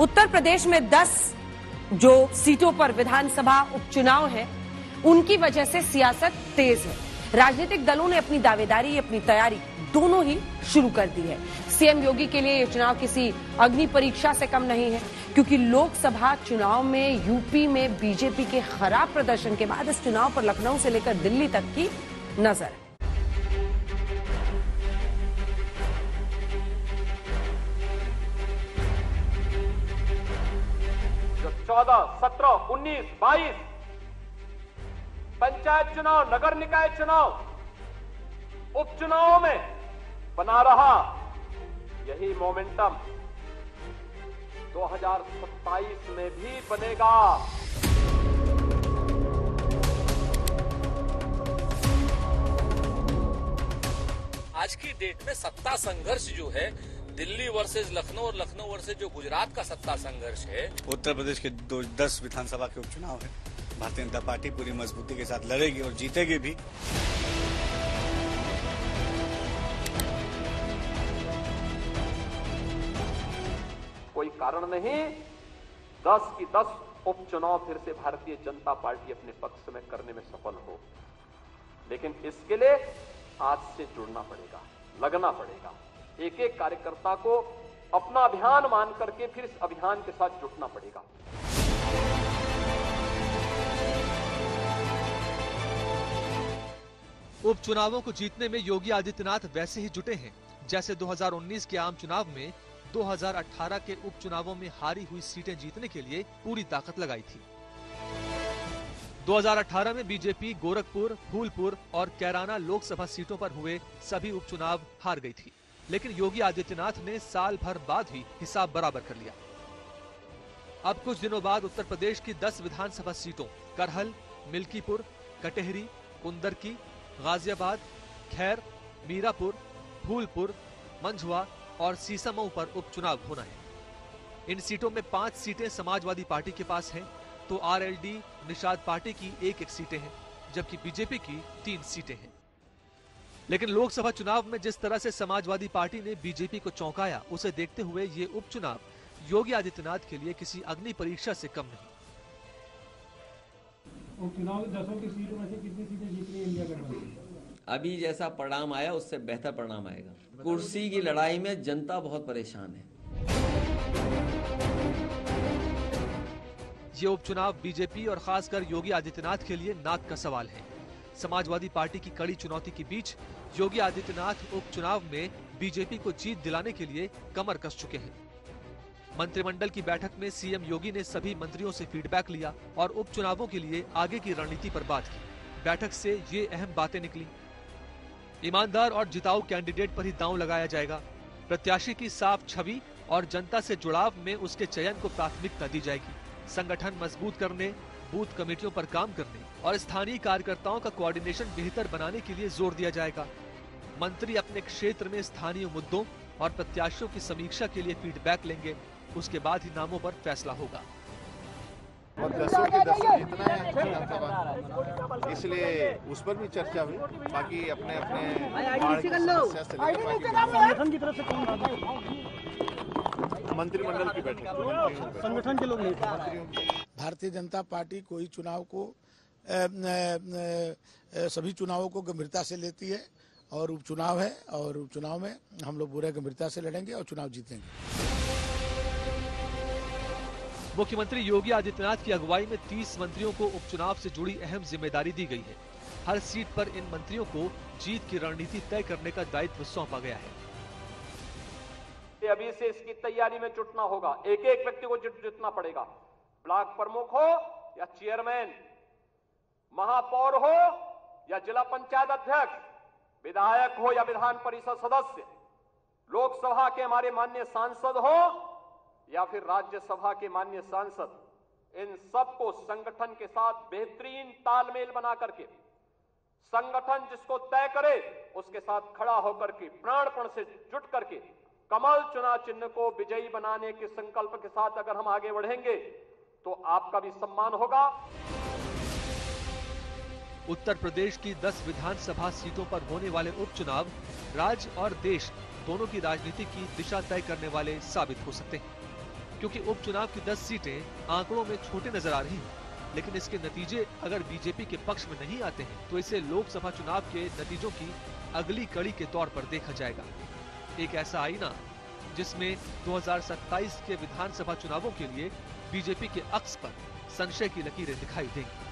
उत्तर प्रदेश में 10 जो सीटों पर विधानसभा उपचुनाव है, उनकी वजह से सियासत तेज है। राजनीतिक दलों ने अपनी दावेदारी, अपनी तैयारी दोनों ही शुरू कर दी है। सीएम योगी के लिए ये चुनाव किसी अग्नि परीक्षा से कम नहीं है, क्योंकि लोकसभा चुनाव में यूपी में बीजेपी के खराब प्रदर्शन के बाद इस चुनाव पर लखनऊ से लेकर दिल्ली तक की नज़र है। चौदह, सत्रह, उन्नीस, बाईस। पंचायत चुनाव, नगर निकाय चुनाव, उपचुनावों में बना रहा यही मोमेंटम। 2027 में भी बनेगा। आज की डेट में सत्ता संघर्ष जो है दिल्ली वर्सेज लखनऊ और लखनऊ वर्सेज जो गुजरात का सत्ता संघर्ष है। उत्तर प्रदेश के दो दस विधानसभा के उपचुनाव है। भारतीय जनता पार्टी पूरी मजबूती के साथ लड़ेगी और जीतेगी भी। कोई कारण नहीं। दस की दस उपचुनाव फिर से भारतीय जनता पार्टी अपने पक्ष में करने में सफल हो। लेकिन इसके लिए आज से जुड़ना पड़ेगा लगना पड़ेगा। एक एक कार्यकर्ता को अपना अभियान मान करके फिर इस अभियान के साथ जुटना पड़ेगा। उपचुनावों को जीतने में योगी आदित्यनाथ वैसे ही जुटे हैं, जैसे 2019 के आम चुनाव में 2018 के उपचुनावों में हारी हुई सीटें जीतने के लिए पूरी ताकत लगाई थी। 2018 में बीजेपी गोरखपुर, फूलपुर और कैराना लोकसभा सीटों पर हुए सभी उपचुनाव हार गई थी। लेकिन योगी आदित्यनाथ ने साल भर बाद ही हिसाब बराबर कर लिया। अब कुछ दिनों बाद उत्तर प्रदेश की 10 विधानसभा सीटों, करहल, मिल्कीपुर, कटेहरी, कुंदरकी, गाजियाबाद, खैर, मीरापुर फूलपुर मंझुआ और सीसामऊ पर उपचुनाव होना है। इन सीटों में पाँच सीटें समाजवादी पार्टी के पास हैं तो आरएलडी, निषाद पार्टी की एक एक सीटें हैं, जबकि बीजेपी की तीन सीटें हैं। लेकिन लोकसभा चुनाव में जिस तरह से समाजवादी पार्टी ने बीजेपी को चौंकाया उसे देखते हुए ये उपचुनाव योगी आदित्यनाथ के लिए किसी अग्नि परीक्षा से कम नहीं। उपचुनाव दसों की सीटों में से कितनी सीटें जीत रही इंडिया गठबंधन अभी जैसा परिणाम आया उससे बेहतर परिणाम आएगा। कुर्सी की लड़ाई में जनता बहुत परेशान है। ये उपचुनाव बीजेपी और खासकर योगी आदित्यनाथ के लिए नाक का सवाल है। समाजवादी पार्टी की कड़ी चुनौती के बीच योगी आदित्यनाथ उपचुनाव में बीजेपी को जीत दिलाने के लिए कमर कस चुके हैं। मंत्रिमंडल की बैठक में सीएम योगी ने सभी मंत्रियों से फीडबैक लिया और उपचुनावों के लिए आगे की रणनीति पर बात की। बैठक से ये अहम बातें निकली। ईमानदार और जिताऊ कैंडिडेट पर ही दांव लगाया जाएगा। प्रत्याशी की साफ़ छवि और जनता से जुड़ाव में उसके चयन को प्राथमिकता दी जाएगी। संगठन मज़बूत करने, बूथ कमेटियों पर काम करने। और स्थानीय कार्यकर्ताओं का कोऑर्डिनेशन बेहतर बनाने के लिए ज़ोर दिया जाएगा। मंत्री अपने क्षेत्र में स्थानीय मुद्दों और प्रत्याशियों की समीक्षा के लिए फीडबैक लेंगे। उसके बाद ही नामों पर फैसला होगा। और दसों के दसों है विधानसभा। इसलिए उस पर भी चर्चा हुई बाकी अपने अपने मंत्रिमंडल की बैठक। संगठन के लोग मंत्रियों भारतीय जनता पार्टी कोई चुनाव को सभी चुनावों को गंभीरता से लेती है और उपचुनाव है और उपचुनाव में हम लोग पूरे गंभीरता से लड़ेंगे और चुनाव जीतेंगे। मुख्यमंत्री योगी आदित्यनाथ की अगुवाई में 30 मंत्रियों को उपचुनाव से जुड़ी अहम ज़िम्मेदारी दी गई है। हर सीट पर इन मंत्रियों को जीत की रणनीति तय करने का दायित्व सौंपा गया है। अभी से इसकी तैयारी में जुटना होगा। एक एक व्यक्ति को जुट जुटना पड़ेगा। ब्लॉक प्रमुख हो या चेयरमैन। महापौर हो या जिला पंचायत अध्यक्ष, विधायक हो या विधान परिषद सदस्य, लोकसभा के हमारे मान्य सांसद हो या फिर राज्यसभा के मान्य सांसद, इन सबको संगठन के साथ बेहतरीन तालमेल बना करके, संगठन जिसको तय करे, उसके साथ खड़ा होकर के, प्राणपण से जुट करके, कमल चुनाव चिन्ह को विजयी बनाने के संकल्प के साथ अगर हम आगे बढ़ेंगे तो आपका भी सम्मान होगा। उत्तर प्रदेश की 10 विधानसभा सीटों पर होने वाले उपचुनाव राज्य और देश दोनों की राजनीति की दिशा तय करने वाले साबित हो सकते हैं। क्योंकि उपचुनाव की 10 सीटें आंकड़ों में छोटे नज़र आ रही हैं, लेकिन इसके नतीजे अगर बीजेपी के पक्ष में नहीं आते हैं तो इसे लोकसभा चुनाव के नतीजों की अगली कड़ी के तौर पर देखा जाएगा। एक ऐसा आईना जिसमें 2027 के विधानसभा चुनावों के लिए बीजेपी के अक्स पर संशय की लकीरें दिखाई देंगी।